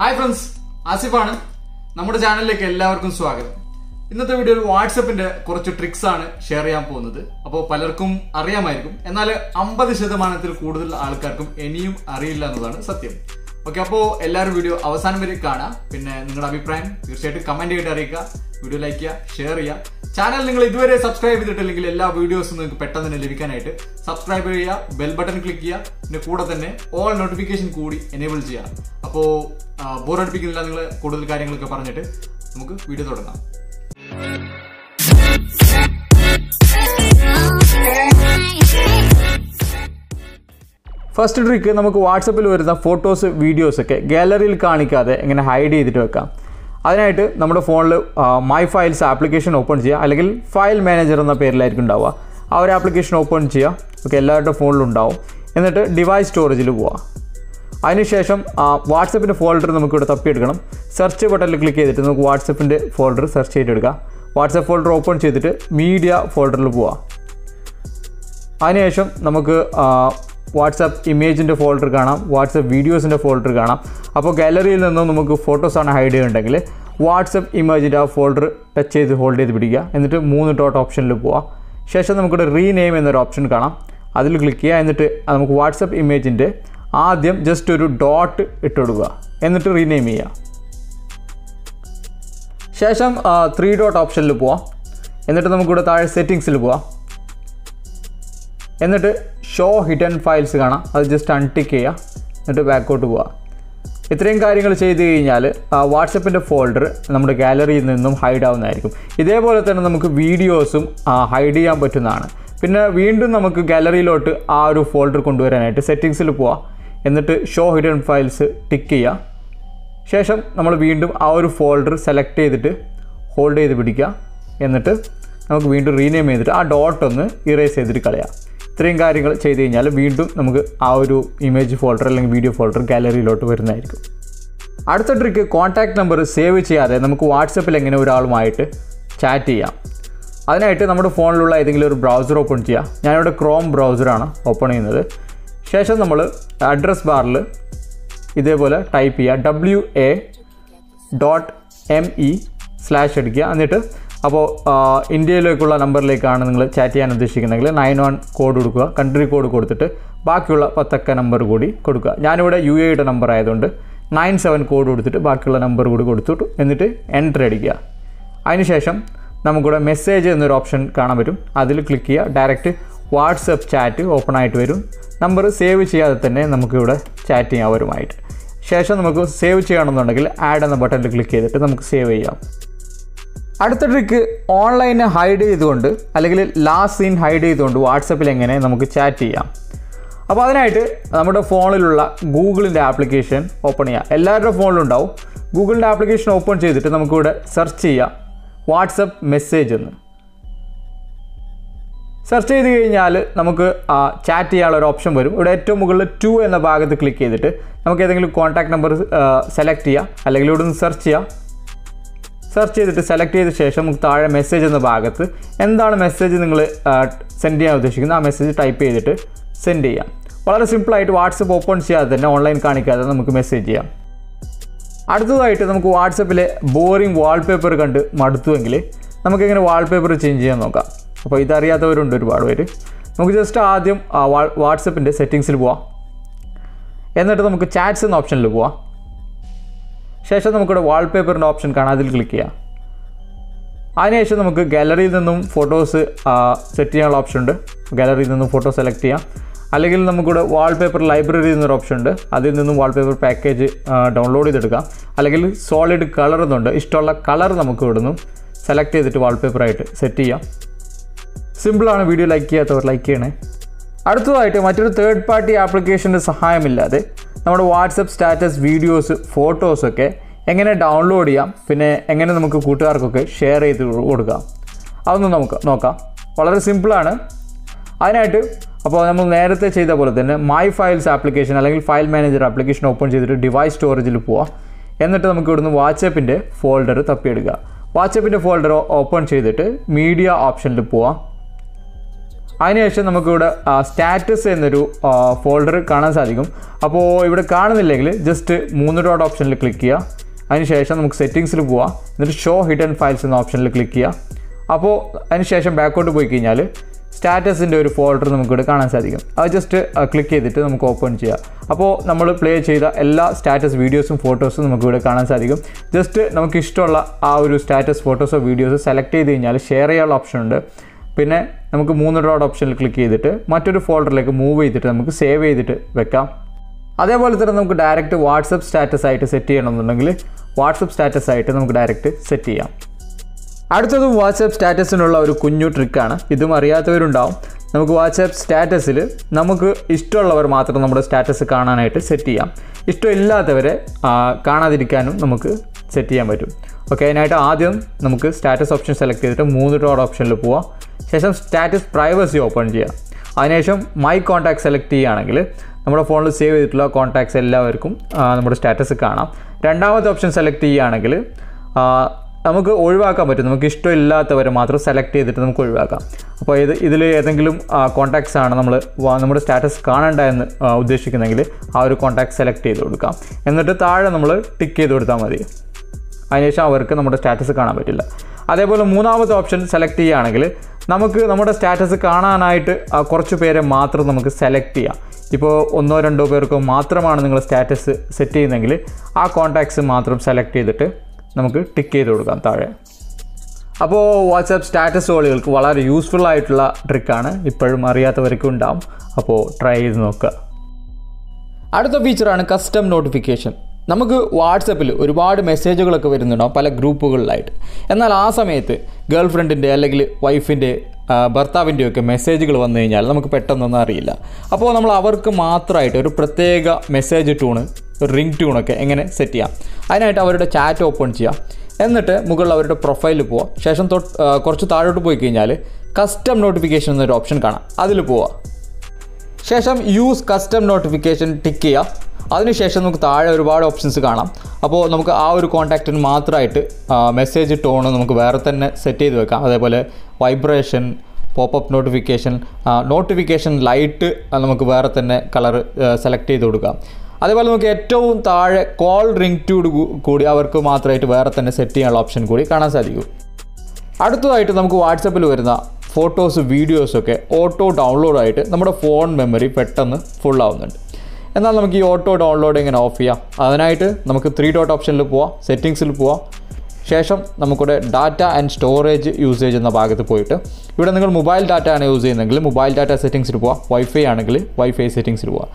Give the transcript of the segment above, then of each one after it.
Hi friends ആസിഫാണ് നമ്മുടെ ചാനലിലേക്ക് എല്ലാവർക്കും സ്വാഗതം. ഇന്നത്തെ വീഡിയോയിൽ വാട്സപ്പിന്റെ കുറച്ച് ട്രിക്സ് ആണ് ഷെയർ ചെയ്യാൻ പോകുന്നത്. അപ്പോൾ പലർക്കും അറിയാമായിരിക്കും. എന്നാൽ അമ്പത് ശതമാനത്തിൽ കൂടുതൽ ആൾക്കാർക്കും ഇനിയും അറിയില്ല എന്നതാണ് സത്യം. ഓക്കെ അപ്പോൾ എല്ലാവരും വീഡിയോ അവസാനം വരെ കാണാം. പിന്നെ നിങ്ങളുടെ അഭിപ്രായം തീർച്ചയായിട്ടും കമന്റ് ചെയ്തിട്ട് അറിയിക്കുക. വീഡിയോ ലൈക്ക് ചെയ്യുക ഷെയർ ചെയ്യുക. ചാനൽ നിങ്ങൾ ഇതുവരെ സബ്സ്ക്രൈബ് ചെയ്തിട്ടില്ലെങ്കിൽ എല്ലാ വീഡിയോസും നിങ്ങൾക്ക് പെട്ടെന്ന് തന്നെ ലഭിക്കാനായിട്ട് സബ്സ്ക്രൈബ് ചെയ്യുക ബെൽ ബട്ടൺ ക്ലിക്ക് ചെയ്യുക പിന്നെ കൂടെ തന്നെ ഓൾ നോട്ടിഫിക്കേഷൻ കൂടി എനേബിൾ ചെയ്യുക. അപ്പോൾ ബോറടിപ്പിക്കുന്നില്ല നിങ്ങൾ കൂടുതൽ കാര്യങ്ങളൊക്കെ പറഞ്ഞിട്ട് നമുക്ക് വീഡിയോ തുടങ്ങാം. ഫസ്റ്റ് ട്രിക്ക് നമുക്ക് വാട്സപ്പിൽ വരുന്ന ഫോട്ടോസ് വീഡിയോസ് ഒക്കെ ഗാലറിയിൽ കാണിക്കാതെ എങ്ങനെ ഹൈഡ് ചെയ്തിട്ട് വെക്കാം. അതിനായിട്ട് നമ്മുടെ ഫോണിൽ മൈ ഫയൽസ് ആപ്ലിക്കേഷൻ ഓപ്പൺ ചെയ്യുക അല്ലെങ്കിൽ ഫയൽ മാനേജർ എന്ന പേരിലായിരിക്കും ഉണ്ടാവുക. ആ ഒരു ആപ്ലിക്കേഷൻ ഓപ്പൺ ചെയ്യുക. ഓക്കെ എല്ലാവരുടെ ഫോണിലും ഉണ്ടാവും. എന്നിട്ട് ഡിവൈസ് സ്റ്റോറേജിൽ പോവുക. അതിനുശേഷം വാട്സപ്പിന്റെ ഫോൾഡർ നമുക്കിവിടെ തപ്പിയെടുക്കണം. സെർച്ച് ബട്ടണിൽ ക്ലിക്ക് ചെയ്തിട്ട് നമുക്ക് വാട്സപ്പിന്റെ ഫോൾഡർ സെർച്ച് ചെയ്തെടുക്കുക വാട്സപ്പ് ഫോൾഡർ ഓപ്പൺ ചെയ്തിട്ട് മീഡിയ ഫോൾഡറിൽ പോവുക. അതിനുശേഷം നമുക്ക് വാട്സപ്പ് ഇമേജിന്റെ ഫോൾഡർ കാണാം വാട്സപ്പ് വീഡിയോസിന്റെ ഫോൾഡർ കാണാം. അപ്പോൾ ഗാലറിയിൽ നിന്നും നമുക്ക് ഫോട്ടോസാണ് ഹൈഡ് ചെയ്യുന്നുണ്ടെങ്കിൽ വാട്സപ്പ് ഇമേജിന്റെ ആ ഫോൾഡർ ടച്ച് ചെയ്ത് ഹോൾഡ് ചെയ്ത് പിടിക്കുക. എന്നിട്ട് മൂന്ന് ഡോട്ട് ഓപ്ഷനിൽ പോവാം. ശേഷം നമുക്കിവിടെ റീനെയിം എന്നൊരു ഓപ്ഷൻ കാണാം. അതിൽ ക്ലിക്ക് ചെയ്യുക. എന്നിട്ട് നമുക്ക് വാട്സപ്പ് ഇമേജിന്റെ ആദ്യം ജസ്റ്റ് ഒരു ഡോട്ട് ഇട്ട് കൊടുക്കുക. എന്നിട്ട് റീനെയിം ചെയ്യുക. ശേഷം ത്രീ ഡോട്ട് ഓപ്ഷനിൽ പോവാം. എന്നിട്ട് നമുക്കിവിടെ താഴെ സെറ്റിങ്സിൽ പോവാം. എന്നിട്ട് ഷോ ഹിഡൻ ഫയൽസ് കാണാം. അത് ജസ്റ്റ് അൺടിക്ക് ചെയ്യുക എന്നിട്ട് ബാക്കോട്ട് പോവുക ഇത്രയും കാര്യങ്ങൾ ചെയ്ത് കഴിഞ്ഞാൽ ആ വാട്സപ്പിന്റെ ഫോൾഡർ നമ്മുടെ ഗാലറിയിൽ നിന്നും ഹൈഡ് ആവുന്നതായിരിക്കും. ഇതേപോലെ തന്നെ നമുക്ക് വീഡിയോസും ഹൈഡ് ചെയ്യാൻ പറ്റുന്നതാണ്. പിന്നെ വീണ്ടും നമുക്ക് ഗാലറിയിലോട്ട് ആ ഒരു ഫോൾഡർ കൊണ്ടുവരാനായിട്ട് സെറ്റിങ്സിൽ പോവാം. എന്നിട്ട് ഷോ ഹിഡൻ ഫയൽസ് ടിക്ക് ചെയ്യുക ശേഷം നമ്മൾ വീണ്ടും ആ ഒരു ഫോൾഡർ സെലക്ട് ചെയ്തിട്ട് ഹോൾഡ് ചെയ്ത് പിടിക്കുക. എന്നിട്ട് നമുക്ക് വീണ്ടും റീനെയിം ചെയ്തിട്ട് ആ ഡോട്ട് ഒന്ന് ഇറേസ് ചെയ്തിട്ട് കളയാം. ഇത്രയും കാര്യങ്ങൾ ചെയ്ത് കഴിഞ്ഞാൽ വീണ്ടും നമുക്ക് ആ ഒരു ഇമേജ് ഫോൾഡർ അല്ലെങ്കിൽ വീഡിയോ ഫോൾഡർ ഗാലറിയിലോട്ട് വരുന്നതായിരിക്കും. അടുത്ത ട്രിക്ക് കോൺടാക്റ്റ് നമ്പർ സേവ് ചെയ്യാതെ നമുക്ക് വാട്സപ്പിൽ എങ്ങനെ ഒരാളുമായിട്ട് ചാറ്റ് ചെയ്യാം. അതിനായിട്ട് നമ്മുടെ ഫോണിലുള്ള ഏതെങ്കിലും ഒരു ബ്രൗസർ ഓപ്പൺ ചെയ്യുക ഞാനിവിടെ ക്രോം ബ്രൗസറാണ് ഓപ്പൺ ചെയ്യുന്നത്. ശേഷം നമ്മൾ അഡ്രസ് ബാറിൽ ഇതേപോലെ ടൈപ്പ് ചെയ്യുക W A dot M E slash അടിക്കുക എന്നിട്ട് അപ്പോൾ ഇന്ത്യയിലേക്കുള്ള നമ്പറിലേക്കാണ് നിങ്ങൾ ചാറ്റ് ചെയ്യാൻ ഉദ്ദേശിക്കുന്നതെങ്കിൽ നയൻ വൺ കോഡ് കൊടുക്കുക കൺട്രി കോഡ് കൊടുത്തിട്ട് ബാക്കിയുള്ള പത്തക്ക നമ്പർ കൂടി കൊടുക്കുക. ഞാനിവിടെ യു എയുടെ നമ്പർ ആയതുകൊണ്ട് നയൻ സെവൻ കോഡ് കൊടുത്തിട്ട് ബാക്കിയുള്ള നമ്പർ കൂടി കൊടുത്തിട്ട് എന്നിട്ട് എൻട്രി അടിക്കുക. അതിനുശേഷം നമുക്കിവിടെ മെസ്സേജ് എന്നൊരു ഓപ്ഷൻ കാണാൻ പറ്റും. അതിൽ ക്ലിക്ക് ചെയ്യുക. ഡയറക്റ്റ് വാട്സപ്പ് ചാറ്റ് ഓപ്പൺ ആയിട്ട് വരും. നമ്പർ സേവ് ചെയ്യാതെ തന്നെ നമുക്കിവിടെ ചാറ്റ് ചെയ്യാം അവരുമായിട്ട് ശേഷം നമുക്ക് സേവ് ചെയ്യണമെന്നുണ്ടെങ്കിൽ ആഡ് എന്ന ബട്ടണിൽ ക്ലിക്ക് ചെയ്തിട്ട് നമുക്ക് സേവ് ചെയ്യാം. അടുത്ത ട്രിക്ക് ഓൺലൈനെ ഹൈഡ് ചെയ്തുകൊണ്ട് അല്ലെങ്കിൽ ലാസ്റ്റ് സീൻ ഹൈഡ് ചെയ്തുകൊണ്ട് വാട്സപ്പിൽ എങ്ങനെ നമുക്ക് ചാറ്റ് ചെയ്യാം. അപ്പോൾ അതിനായിട്ട് നമ്മുടെ ഫോണിലുള്ള ഗൂഗിളിന്റെ ആപ്ലിക്കേഷൻ ഓപ്പൺ ചെയ്യാം. എല്ലാവരുടെ ഫോണിലും ഉണ്ടാവും. ഗൂഗിളിന്റെ ആപ്ലിക്കേഷൻ ഓപ്പൺ ചെയ്തിട്ട് നമുക്കിവിടെ സെർച്ച് ചെയ്യാം. വാട്സപ്പ് മെസ്സേജ് എന്ന്. സെർച്ച് ചെയ്ത് കഴിഞ്ഞാൽ നമുക്ക് ചാറ്റ് ചെയ്യാനുള്ള ഒരു ഓപ്ഷൻ വരും. ഇവിടെ ഏറ്റവും മുകളിൽ ടു എന്ന ഭാഗത്ത് ക്ലിക്ക് ചെയ്തിട്ട് നമുക്ക് ഏതെങ്കിലും കോൺടാക്ട് നമ്പർ സെലക്ട് ചെയ്യാം. അല്ലെങ്കിൽ ഇവിടെ നിന്ന് സെർച്ച് ചെയ്യാം. സെർച്ച് ചെയ്തിട്ട് സെലക്ട് ചെയ്ത ശേഷം നമുക്ക് താഴെ മെസ്സേജ് എന്ന ഭാഗത്ത് എന്താണ് മെസ്സേജ് നിങ്ങൾ സെൻഡ് ചെയ്യാൻ ഉദ്ദേശിക്കുന്നത്? ആ മെസ്സേജ് ടൈപ്പ് ചെയ്തിട്ട് സെൻഡ് ചെയ്യാം. വളരെ സിമ്പിളായിട്ട് വാട്സപ്പ് ഓപ്പൺ ചെയ്യാതെ തന്നെ ഓൺലൈൻ കാണിക്കാതെ നമുക്ക് മെസ്സേജ് ചെയ്യാം. അടുത്തതായിട്ട് നമുക്ക് വാട്സപ്പിലെ ബോറിംഗ് വാൾപേപ്പർ കണ്ട് മടുത്തുവെങ്കിൽ നമുക്കിങ്ങനെ വാൾപേപ്പർ ചേഞ്ച് ചെയ്യാൻ നോക്കാം. അപ്പോൾ ഇതറിയാത്തവരുണ്ട് ഒരുപാട് പേര്. നമുക്ക് ജസ്റ്റ് ആദ്യം വാട്സപ്പിന്റെ സെറ്റിങ്സിൽ പോവാം. എന്നിട്ട് നമുക്ക് ചാറ്റ്സ് എന്ന ഓപ്ഷനിൽ പോവാം. ശേഷം നമുക്കിവിടെ വാൾപേപ്പറിന്റെ ഓപ്ഷൻ കാണാം. അതിൽ ക്ലിക്ക് ചെയ്യാം. അതിനുശേഷം നമുക്ക് ഗാലറിയിൽ നിന്നും ഫോട്ടോസ് സെറ്റ് ചെയ്യാനുള്ള ഓപ്ഷൻ ഉണ്ട്. ഗാലറിയിൽ നിന്നും ഫോട്ടോ സെലക്ട് ചെയ്യാം. അല്ലെങ്കിൽ നമുക്കിവിടെ വാൾപേപ്പർ ലൈബ്രറി എന്നൊരു ഓപ്ഷൻ ഉണ്ട്. അതിൽ നിന്നും വാൾപേപ്പർ പാക്കേജ് ഡൗൺലോഡ് ചെയ്തെടുക്കാം. അല്ലെങ്കിൽ സോളിഡ് കളർ എന്നുണ്ട്. ഇഷ്ടമുള്ള കളർ നമുക്ക് ഇവിടെ നിന്നും സെലക്ട് ചെയ്തിട്ട് വാൾപേപ്പറായിട്ട് സെറ്റ് ചെയ്യാം. സിമ്പിളാണ് വീഡിയോ ലൈക്ക് ചെയ്യാത്തവർ ലൈക്ക് ചെയ്യണേ. അടുത്തതായിട്ട് മറ്റൊരു തേർഡ് പാർട്ടി ആപ്ലിക്കേഷന്റെ സഹായമില്ലാതെ നമ്മുടെ വാട്സപ്പ് സ്റ്റാറ്റസ് വീഡിയോസ് ഫോട്ടോസൊക്കെ എങ്ങനെ ഡൗൺലോഡ് ചെയ്യാം പിന്നെ എങ്ങനെ നമുക്ക് കൂട്ടുകാർക്കൊക്കെ ഷെയർ ചെയ്ത് കൊടുക്കാം. അതൊന്നും നമുക്ക് നോക്കാം. വളരെ സിമ്പിളാണ് അതിനായിട്ട് അപ്പോൾ നമ്മൾ നേരത്തെ ചെയ്ത പോലെ തന്നെ മൈ ഫയൽസ് ആപ്ലിക്കേഷൻ അല്ലെങ്കിൽ ഫയൽ മാനേജർ ആപ്ലിക്കേഷൻ ഓപ്പൺ ചെയ്തിട്ട് ഡിവൈസ് സ്റ്റോറേജിൽ പോവാം. എന്നിട്ട് നമുക്ക് ഇവിടുന്ന് വാട്സപ്പിന്റെ ഫോൾഡർ തപ്പിയെടുക്കുക വാട്സപ്പിന്റെ ഫോൾഡർ ഓപ്പൺ ചെയ്തിട്ട് മീഡിയ ഓപ്ഷനിൽ പോവാം. അതിനുശേഷം നമുക്കിവിടെ സ്റ്റാറ്റസ് എന്നൊരു ഫോൾഡർ കാണാൻ സാധിക്കും. അപ്പോൾ ഇവിടെ കാണുന്നില്ലെങ്കിൽ ജസ്റ്റ് മൂന്ന് ഡോട്ട് ഓപ്ഷനിൽ ക്ലിക്ക് ചെയ്യുക. അതിനുശേഷം നമുക്ക് സെറ്റിങ്സിൽ പോവാം. എന്നിട്ട് ഷോ ഹിഡൻ ഫയൽസ് എന്ന ഓപ്ഷനിൽ ക്ലിക്ക് ചെയ്യുക. അപ്പോൾ അതിനുശേഷം ബാക്കോട്ട് പോയി കഴിഞ്ഞാൽ സ്റ്റാറ്റസിന്റെ ഒരു ഫോൾഡർ നമുക്കിവിടെ കാണാൻ സാധിക്കും. അത് ജസ്റ്റ് ക്ലിക്ക് ചെയ്തിട്ട് നമുക്ക് ഓപ്പൺ ചെയ്യാം. അപ്പോൾ നമ്മൾ പ്ലേ ചെയ്ത എല്ലാ സ്റ്റാറ്റസ് വീഡിയോസും ഫോട്ടോസും നമുക്കിവിടെ കാണാൻ സാധിക്കും. ജസ്റ്റ് നമുക്ക് ഇഷ്ടമുള്ള ആ ഒരു സ്റ്റാറ്റസ് ഫോട്ടോസോ വീഡിയോസോ സെലക്ട് ചെയ്ത് കഴിഞ്ഞാൽ ഷെയർ ചെയ്യാനുള്ള ഓപ്ഷൻ ഉണ്ട്. പിന്നെ നമുക്ക് മൂന്ന് ഡോട്ട് ഓപ്ഷനിൽ ക്ലിക്ക് ചെയ്തിട്ട് മറ്റൊരു ഫോൾഡറിലേക്ക് മൂവ് ചെയ്തിട്ട് നമുക്ക് സേവ് ചെയ്തിട്ട് വെക്കാം. അതേപോലെ തന്നെ നമുക്ക് ഡയറക്റ്റ് വാട്സപ്പ് സ്റ്റാറ്റസ് ആയിട്ട് സെറ്റ് ചെയ്യണമെന്നുണ്ടെങ്കിൽ വാട്സപ്പ് സ്റ്റാറ്റസ് ആയിട്ട് നമുക്ക് ഡയറക്റ്റ് സെറ്റ് ചെയ്യാം. അടുത്തത് വാട്സപ്പ് സ്റ്റാറ്റസിനുള്ള ഒരു കുഞ്ഞു ട്രിക്കാണ് ഇതും അറിയാത്തവരുണ്ടാവും. നമുക്ക് വാട്സപ്പ് സ്റ്റാറ്റസിൽ നമുക്ക് ഇഷ്ടമുള്ളവർ മാത്രം നമ്മുടെ സ്റ്റാറ്റസ് കാണാനായിട്ട് സെറ്റ് ചെയ്യാം. ഇഷ്ടമില്ലാത്തവരെ കാണാതിരിക്കാനും നമുക്ക് സെറ്റ് ചെയ്യാൻ പറ്റും. ഓക്കെ അതിനായിട്ട് ആദ്യം നമുക്ക് സ്റ്റാറ്റസ് ഓപ്ഷൻ സെലക്ട് ചെയ്തിട്ട് മൂന്ന് ഡോട്ട് ഓപ്ഷനിൽ പോവാം. ശേഷം സ്റ്റാറ്റസ് പ്രൈവസി ഓപ്പൺ ചെയ്യാം. അതിനുശേഷം മൈ കോൺടാക്ട് സെലക്ട് ചെയ്യുകയാണെങ്കിൽ നമ്മുടെ ഫോണിൽ സേവ് ചെയ്തിട്ടുള്ള കോൺടാക്ട്സ് എല്ലാവർക്കും നമ്മുടെ സ്റ്റാറ്റസ് കാണാം. രണ്ടാമത്തെ ഓപ്ഷൻ സെലക്ട് ചെയ്യുകയാണെങ്കിൽ നമുക്ക് ഒഴിവാക്കാൻ പറ്റും. നമുക്ക് ഇഷ്ടമില്ലാത്തവരെ മാത്രം സെലക്ട് ചെയ്തിട്ട് നമുക്ക് ഒഴിവാക്കാം. അപ്പോൾ ഇത് ഇതിൽ ഏതെങ്കിലും കോൺടാക്ട്സ് ആണ് നമ്മൾ നമ്മുടെ സ്റ്റാറ്റസ് കാണണ്ട എന്ന് ഉദ്ദേശിക്കുന്നെങ്കിൽ ആ ഒരു കോൺടാക്ട് സെലക്ട് ചെയ്ത് കൊടുക്കാം. എന്നിട്ട് താഴെ നമ്മൾ ടിക്ക് ചെയ്ത് കൊടുത്താൽ മതി. അതിനുശേഷം അവർക്ക് നമ്മുടെ സ്റ്റാറ്റസ് കാണാൻ പറ്റില്ല. അതേപോലെ മൂന്നാമത്തെ ഓപ്ഷൻ സെലക്ട് ചെയ്യുകയാണെങ്കിൽ നമുക്ക് നമ്മുടെ സ്റ്റാറ്റസ് കാണാനായിട്ട് കുറച്ച് പേരെ മാത്രം നമുക്ക് സെലക്ട് ചെയ്യാം. ഇപ്പോൾ ഒന്നോ രണ്ടോ പേർക്കോ മാത്രമാണ് നിങ്ങൾ സ്റ്റാറ്റസ് സെറ്റ് ചെയ്യുന്നതെങ്കിൽ ആ കോൺടാക്ട്സ് മാത്രം സെലക്ട് ചെയ്തിട്ട് നമുക്ക് ടിക്ക് ചെയ്ത് കൊടുക്കാം താഴെ. അപ്പോൾ വാട്സാപ്പ് സ്റ്റാറ്റസ് കോളുകൾക്ക് വളരെ യൂസ്ഫുൾ ആയിട്ടുള്ള ട്രിക്കാണ് ഇപ്പോഴും അറിയാത്തവർക്കും ഉണ്ടാവും. അപ്പോൾ ട്രൈ ചെയ്ത് നോക്കുക. അടുത്ത ഫീച്ചറാണ് കസ്റ്റം നോട്ടിഫിക്കേഷൻ നമുക്ക് വാട്സപ്പിൽ ഒരുപാട് മെസ്സേജുകളൊക്കെ വരുന്നുണ്ടാവും പല ഗ്രൂപ്പുകളിലായിട്ട്. എന്നാൽ ആ സമയത്ത് ഗേൾ ഫ്രണ്ടിന്റെ അല്ലെങ്കിൽ വൈഫിന്റെ ഭർത്താവിന്റെ ഒക്കെ മെസ്സേജുകൾ വന്നു കഴിഞ്ഞാൽ നമുക്ക് പെട്ടെന്നൊന്നും അറിയില്ല. അപ്പോൾ നമ്മൾ അവർക്ക് മാത്രമായിട്ട് ഒരു പ്രത്യേക മെസ്സേജ് ട്യൂണ് ഒരു റിംഗ് ട്യൂണൊക്കെ എങ്ങനെ സെറ്റ് ചെയ്യാം. അതിനായിട്ട് അവരുടെ ചാറ്റ് ഓപ്പൺ ചെയ്യുക എന്നിട്ട് മുകളിൽ അവരുടെ പ്രൊഫൈലിൽ പോവാം. ശേഷം തൊട്ട് കുറച്ച് താഴോട്ട് പോയി കഴിഞ്ഞാൽ കസ്റ്റം നോട്ടിഫിക്കേഷൻ എന്നൊരു ഓപ്ഷൻ കാണാം. അതിൽ പോവാം. ശേഷം യൂസ് കസ്റ്റം നോട്ടിഫിക്കേഷൻ ടിക്ക് ചെയ്യുക അതിനുശേഷം നമുക്ക് താഴെ ഒരുപാട് ഓപ്ഷൻസ് കാണാം. അപ്പോൾ നമുക്ക് ആ ഒരു കോൺടാക്റ്റിന് മാത്രമായിട്ട് മെസ്സേജ് ടോണ് നമുക്ക് വേറെ തന്നെ സെറ്റ് ചെയ്ത് വെക്കാം. അതേപോലെ vibration popup notification notification light നമുക്ക് വേറെ തന്നെ കളർ സെലക്ട് ചെയ്ത് കൊടുക്കാം. അതേപോലെ നമുക്ക് ഏറ്റവും താഴെ കോൾ റിംഗ് ട്യൂഡ് കൂടി അവർക്ക് മാത്രമായിട്ട് വേറെ തന്നെ സെറ്റ് ചെയ്യാനുള്ള ഓപ്ഷൻ കൂടി കാണാൻ സാധിക്കും. അടുത്തതായിട്ട് നമുക്ക് വാട്സപ്പിൽ വരുന്ന ഫോട്ടോസ് വീഡിയോസൊക്കെ ഓട്ടോ ഡൗൺലോഡായിട്ട് നമ്മുടെ ഫോൺ മെമ്മറി പെട്ടെന്ന് ഫുൾ ആവുന്നുണ്ട്. എന്നാൽ നമുക്ക് ഈ ഓട്ടോ ഡൗൺലോഡ് എങ്ങനെ ഓഫ് ചെയ്യാം? അതിനായിട്ട് നമുക്ക് ത്രീ ഡോട്ട് ഓപ്ഷനിൽ പോവാം സെറ്റിങ്സിൽ പോവാം. ശേഷം നമുക്കിവിടെ ഡാറ്റ ആൻഡ് സ്റ്റോറേജ് യൂസേജ് എന്ന ഭാഗത്ത് പോയിട്ട് ഇവിടെ നിങ്ങൾ മൊബൈൽ ഡാറ്റ ആണ് യൂസ് ചെയ്യുന്നതെങ്കിൽ മൊബൈൽ ഡാറ്റ സെറ്റിങ്സിൽ പോവാം. വൈഫൈ ആണെങ്കിൽ വൈഫൈ സെറ്റിങ്സിൽ പോവാം.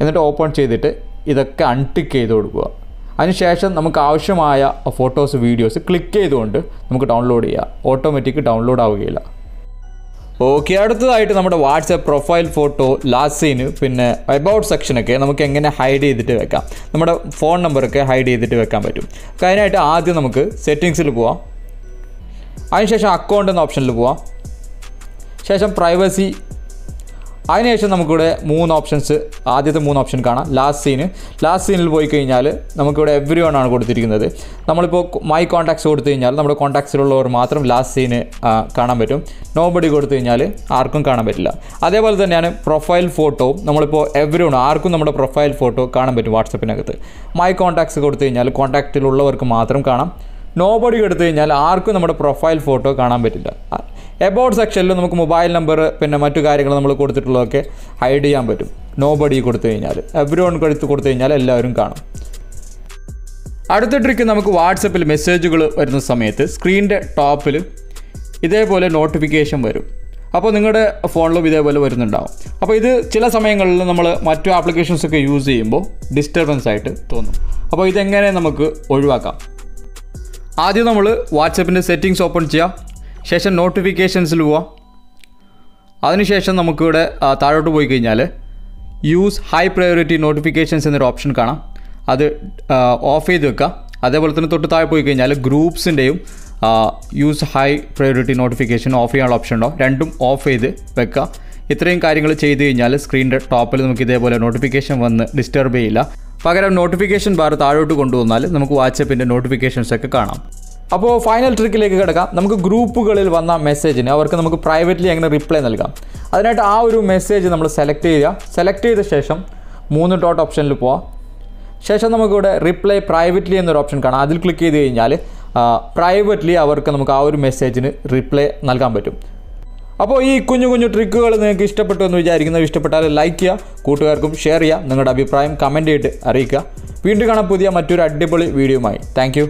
എന്നിട്ട് ഓപ്പൺ ചെയ്തിട്ട് ഇതൊക്കെ അൺടിക്ക് ചെയ്ത് കൊടുക്കുക. അതിനുശേഷം നമുക്ക് ആവശ്യമായ ഫോട്ടോസ് വീഡിയോസ് ക്ലിക്ക് ചെയ്തുകൊണ്ട് നമുക്ക് ഡൗൺലോഡ് ചെയ്യാം. Automatic download ആവുകയില്ല. ഓക്കെ അടുത്തതായിട്ട് നമ്മുടെ WhatsApp profile photo last seen പിന്നെ അബൌട്ട് സെക്ഷനൊക്കെ നമുക്ക് എങ്ങനെ ഹൈഡ് ചെയ്തിട്ട് വെക്കാം. നമ്മുടെ ഫോൺ നമ്പറൊക്കെ ഹൈഡ് ചെയ്തിട്ട് വെക്കാൻ പറ്റും. അതിനായിട്ട് ആദ്യം നമുക്ക് സെറ്റിങ്സിൽ പോവാം. അതിനുശേഷം അക്കൗണ്ട് എന്ന ഓപ്ഷനിൽ പോവാം. ശേഷം പ്രൈവസി അതിനുശേഷം നമുക്കിവിടെ മൂന്ന് ഓപ്ഷൻസ് ആദ്യത്തെ മൂന്ന് ഓപ്ഷൻ കാണാം. ലാസ്റ്റ് സീന് ലാസ്റ്റ് സീനിൽ പോയി കഴിഞ്ഞാൽ നമുക്കിവിടെ എവ്രി വൺ ആണ് കൊടുത്തിരിക്കുന്നത്. നമ്മളിപ്പോൾ മൈ കോൺടാക്ട്സ് കൊടുത്തു കഴിഞ്ഞാൽ നമ്മുടെ കോൺടാക്ട്സിലുള്ളവർ മാത്രം ലാസ്റ്റ് സീന് കാണാൻ പറ്റും. നോ ബഡി കൊടുത്തു കഴിഞ്ഞാൽ ആർക്കും കാണാൻ പറ്റില്ല. അതേപോലെ തന്നെയാണ് പ്രൊഫൈൽ ഫോട്ടോ നമ്മളിപ്പോൾ എവ്രി വൺ ആർക്കും നമ്മുടെ പ്രൊഫൈൽ ഫോട്ടോ കാണാൻ പറ്റും വാട്സപ്പിനകത്ത് മൈ കോൺടാക്ട്സ് കൊടുത്തു കഴിഞ്ഞാൽ കോൺടാക്റ്റിലുള്ളവർക്ക് മാത്രം കാണാം. നോ ബഡി എടുത്തു കഴിഞ്ഞാൽ ആർക്കും നമ്മുടെ പ്രൊഫൈൽ ഫോട്ടോ കാണാൻ പറ്റില്ല. എബൌട്ട് സെക്ഷനിൽ നമുക്ക് മൊബൈൽ നമ്പർ പിന്നെ മറ്റു കാര്യങ്ങൾ നമ്മൾ കൊടുത്തിട്ടുള്ളതൊക്കെ ഹൈഡ് ചെയ്യാൻ പറ്റും. നോ ബഡി കൊടുത്തു കഴിഞ്ഞാൽ എവ്രി വൺ കൊടുത്ത് കൊടുത്തു കഴിഞ്ഞാൽ എല്ലാവരും കാണും. അടുത്ത ട്രിക്ക് നമുക്ക് വാട്സപ്പിൽ മെസ്സേജുകൾ വരുന്ന സമയത്ത് സ്ക്രീനിന്റെ ടോപ്പിൽ ഇതേപോലെ നോട്ടിഫിക്കേഷൻ വരും. അപ്പോൾ നിങ്ങളുടെ ഫോണിലും ഇതേപോലെ വരുന്നുണ്ടാവും. അപ്പോൾ ഇത് ചില സമയങ്ങളിൽ നമ്മൾ മറ്റു ആപ്ലിക്കേഷൻസ് ഒക്കെ യൂസ് ചെയ്യുമ്പോൾ ഡിസ്റ്റർബൻസ് ആയിട്ട് തോന്നും. അപ്പോൾ ഇതെങ്ങനെ നമുക്ക് ഒഴിവാക്കാം? ആദ്യം നമ്മൾ വാട്സപ്പിന്റെ സെറ്റിങ്സ് ഓപ്പൺ ചെയ്യാം. ശേഷം നോട്ടിഫിക്കേഷൻസിൽ പോവാം. അതിനുശേഷം നമുക്കിവിടെ താഴോട്ട് പോയി കഴിഞ്ഞാൽ യൂസ് ഹൈ പ്രയോറിറ്റി നോട്ടിഫിക്കേഷൻസ് എന്നൊരു ഓപ്ഷൻ കാണാം. അത് ഓഫ് ചെയ്ത് വെക്കുക അതേപോലെ തന്നെ തൊട്ട് താഴെ പോയി കഴിഞ്ഞാൽ ഗ്രൂപ്പ്സിന്റെയും use high priority notification off ചെയ്യാനുള്ള ഓപ്ഷൻ ഉണ്ടോ? രണ്ടും ഓഫ് ചെയ്ത് വെക്കുക ഇത്രയും കാര്യങ്ങൾ ചെയ്ത് കഴിഞ്ഞാൽ സ്ക്രീനിന്റെ ടോപ്പിൽ നമുക്ക് ഇതേപോലെ നോട്ടിഫിക്കേഷൻ വന്ന് ഡിസ്റ്റർബ് ചെയ്യില്ല. പകരം നോട്ടിഫിക്കേഷൻ ബാർ താഴോട്ട് കൊണ്ടുവന്നാൽ നമുക്ക് വാട്സപ്പിന്റെ നോട്ടിഫിക്കേഷൻസ് ഒക്കെ കാണാം. അപ്പോൾ ഫൈനൽ ട്രിക്കിലേക്ക് കിടക്കാം. നമുക്ക് ഗ്രൂപ്പുകളിൽ വന്ന മെസ്സേജിന് അവർക്ക് നമുക്ക് പ്രൈവറ്റ്ലി എങ്ങനെ റിപ്ലൈ നൽകാം. അതിനായിട്ട് ആ ഒരു മെസ്സേജ് നമ്മൾ സെലക്ട് ചെയ്യുക. സെലക്ട് ചെയ്ത ശേഷം മൂന്ന് ഡോട്ട് ഓപ്ഷനിൽ പോവാം. ശേഷം നമുക്കിവിടെ റിപ്ലൈ പ്രൈവറ്റ്ലി എന്നൊരു ഓപ്ഷൻ കാണാം. അതിൽ ക്ലിക്ക് ചെയ്ത് കഴിഞ്ഞാൽ പ്രൈവറ്റ്ലി അവർക്ക് നമുക്ക് ആ ഒരു മെസ്സേജിന് റിപ്ലൈ നൽകാൻ പറ്റും. അപ്പോൾ ഈ കുഞ്ഞു കുഞ്ഞു ട്രിക്കുകൾ നിങ്ങൾക്ക് ഇഷ്ടപ്പെട്ടു എന്ന് വിചാരിക്കുന്നത് ഇഷ്ടപ്പെട്ടാൽ ലൈക്ക് ചെയ്യുക. കൂട്ടുകാർക്കും ഷെയർ ചെയ്യുക. നിങ്ങളുടെ അഭിപ്രായം കമന്റ് ചെയ്തിട്ട് അറിയിക്കുക. വീണ്ടും കാണാം പുതിയ മറ്റൊരു അടിപൊളി വീഡിയോയുമായി താങ്ക്